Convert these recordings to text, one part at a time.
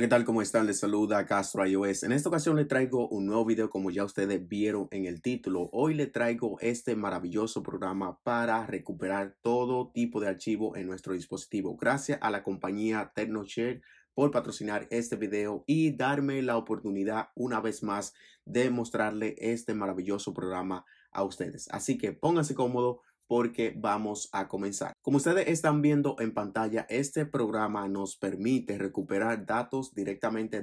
¿qué tal? ¿Cómo están? Les saluda Castro iOS. En esta ocasión les traigo un nuevo video como ya ustedes vieron en el título. Hoy les traigo este maravilloso programa para recuperar todo tipo de archivo en nuestro dispositivo. Gracias a la compañía TechnoShare por patrocinar este video y darme la oportunidad una vez más de mostrarle este maravilloso programa a ustedes. Así que pónganse cómodo porque vamos a comenzar. Como ustedes están viendo en pantalla, este programa nos permite recuperar datos directamente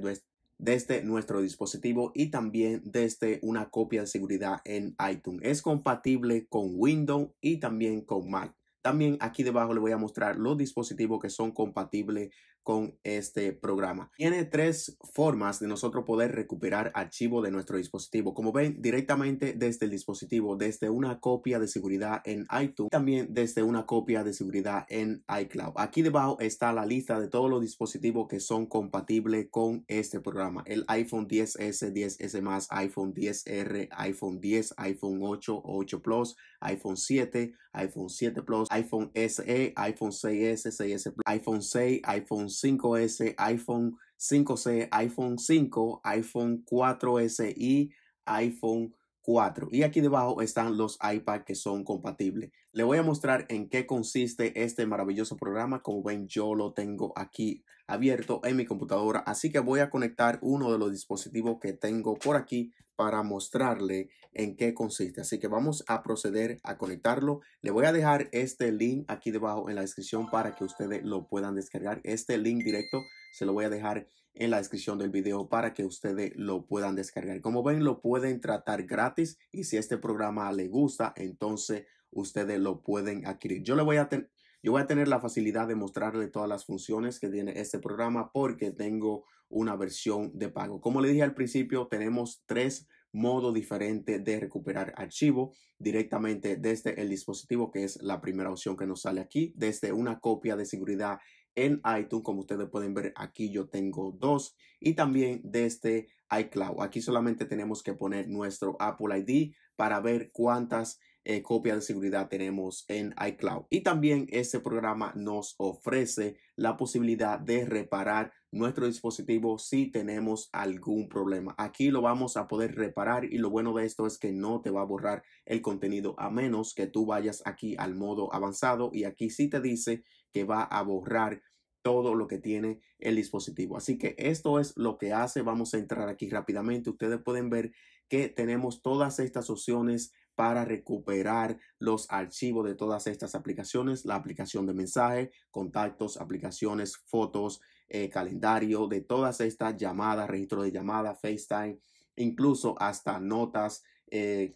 desde nuestro dispositivo y también desde una copia de seguridad en iTunes. Es compatible con Windows y también con Mac. También aquí debajo le voy a mostrar los dispositivos que son compatibles con este programa. Tiene tres formas de nosotros poder recuperar archivos de nuestro dispositivo. Como ven, directamente desde el dispositivo, desde una copia de seguridad en iTunes, también desde una copia de seguridad en iCloud. Aquí debajo está la lista de todos los dispositivos que son compatibles con este programa. El iPhone 10S, 10S+, iPhone 10R, iPhone 10, iPhone 8, 8 Plus, iPhone 7, iPhone 7 Plus, iPhone SE, iPhone 6S, 6S Plus, iPhone 6, iPhone 5S, iPhone 5C, iPhone 5, iPhone 4S y iPhone 4. Y aquí debajo están los iPad que son compatibles. Le voy a mostrar en qué consiste este maravilloso programa. Como ven, yo lo tengo aquí abierto en mi computadora. Así que voy a conectar uno de los dispositivos que tengo por aquí para mostrarle en qué consiste. Así que vamos a proceder a conectarlo. Le voy a dejar este link aquí debajo en la descripción para que ustedes lo puedan descargar. Este link directo se lo voy a dejar en la descripción del video para que ustedes lo puedan descargar. Como ven, lo pueden tratar gratis y si este programa le gusta, entonces ustedes lo pueden adquirir. Yo le voy a tener yo voy a tener la facilidad de mostrarle todas las funciones que tiene este programa porque tengo una versión de pago. Como le dije al principio, tenemos tres modos diferentes de recuperar archivo directamente desde el dispositivo, que es la primera opción que nos sale aquí, desde una copia de seguridad en iTunes, como ustedes pueden ver aquí yo tengo dos y también desde iCloud. Aquí solamente tenemos que poner nuestro Apple ID para ver cuántas eh, copias de seguridad tenemos en iCloud. Y también este programa nos ofrece la posibilidad de reparar nuestro dispositivo si tenemos algún problema. Aquí lo vamos a poder reparar y lo bueno de esto es que no te va a borrar el contenido a menos que tú vayas aquí al modo avanzado y aquí sí te dice que va a borrar todo lo que tiene el dispositivo. Así que esto es lo que hace. Vamos a entrar aquí rápidamente. Ustedes pueden ver que tenemos todas estas opciones para recuperar los archivos de todas estas aplicaciones, la aplicación de mensaje, contactos, aplicaciones, fotos, eh, calendario, de todas estas llamadas, registro de llamadas, FaceTime, incluso hasta notas, eh,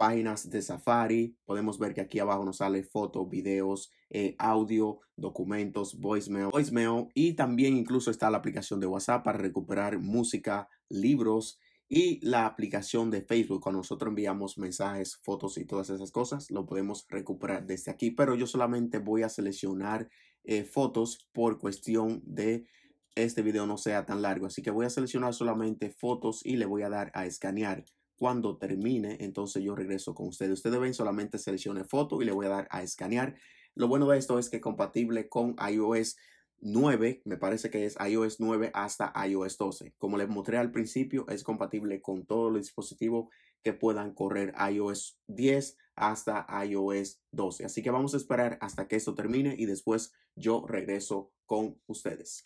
páginas de Safari. Podemos ver que aquí abajo nos sale fotos, videos, eh, audio, documentos, voicemail, voicemail y también incluso está la aplicación de WhatsApp para recuperar música, libros, y la aplicación de Facebook, cuando nosotros enviamos mensajes, fotos y todas esas cosas, lo podemos recuperar desde aquí. Pero yo solamente voy a seleccionar eh, fotos por cuestión de este video no sea tan largo. Así que voy a seleccionar solamente fotos y le voy a dar a escanear. Cuando termine, entonces yo regreso con ustedes. Ustedes ven, solamente seleccione foto y le voy a dar a escanear. Lo bueno de esto es que es compatible con iOS 9, me parece que es iOS 9 hasta iOS 12. Como les mostré al principio, es compatible con todos los dispositivos que puedan correr iOS 10 hasta iOS 12. Así que vamos a esperar hasta que esto termine y después yo regreso con ustedes.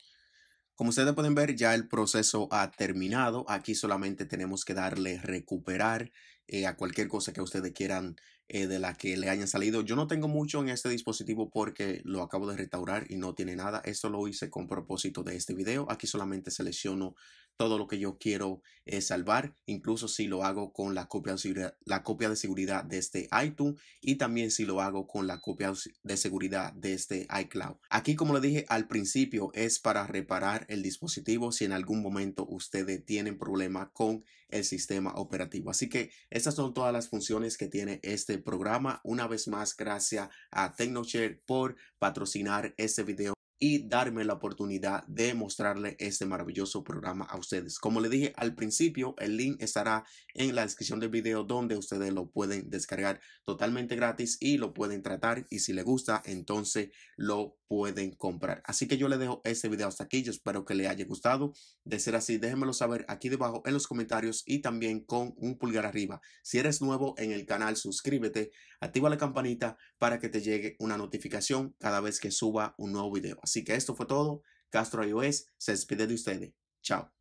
Como ustedes pueden ver, ya el proceso ha terminado. Aquí solamente tenemos que darle recuperar eh, a cualquier cosa que ustedes quieran eh, de la que le hayan salido. Yo no tengo mucho en este dispositivo porque lo acabo de restaurar y no tiene nada. Esto lo hice con propósito de este video. Aquí solamente selecciono todo lo que yo quiero eh, salvar, incluso si lo hago con la copia, de la copia de seguridad de este iTunes y también si lo hago con la copia de seguridad de este iCloud. Aquí, como le dije al principio, es para reparar el dispositivo si en algún momento ustedes tienen problema con el sistema operativo. Así que estas son todas las funciones que tiene este programa. Una vez más, gracias a TechnoShare por patrocinar este video y darme la oportunidad de mostrarle este maravilloso programa a ustedes. Como le dije al principio, el link estará en la descripción del video donde ustedes lo pueden descargar totalmente gratis y lo pueden tratar y si le gusta, entonces lo pueden comprar. Así que yo le dejo este video hasta aquí. Yo espero que le haya gustado. De ser así, déjenmelo saber aquí debajo en los comentarios y también con un pulgar arriba. Si eres nuevo en el canal, suscríbete, activa la campanita para que te llegue una notificación cada vez que suba un nuevo video. Así que esto fue todo. Castro iOS se despide de ustedes. Chao.